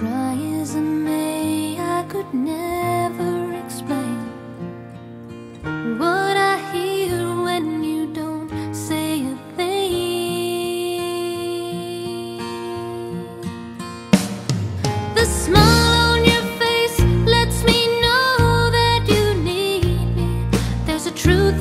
Try as I may, I could never explain what I hear when you don't say a thing. The smile on your face lets me know that you need me. There's a truth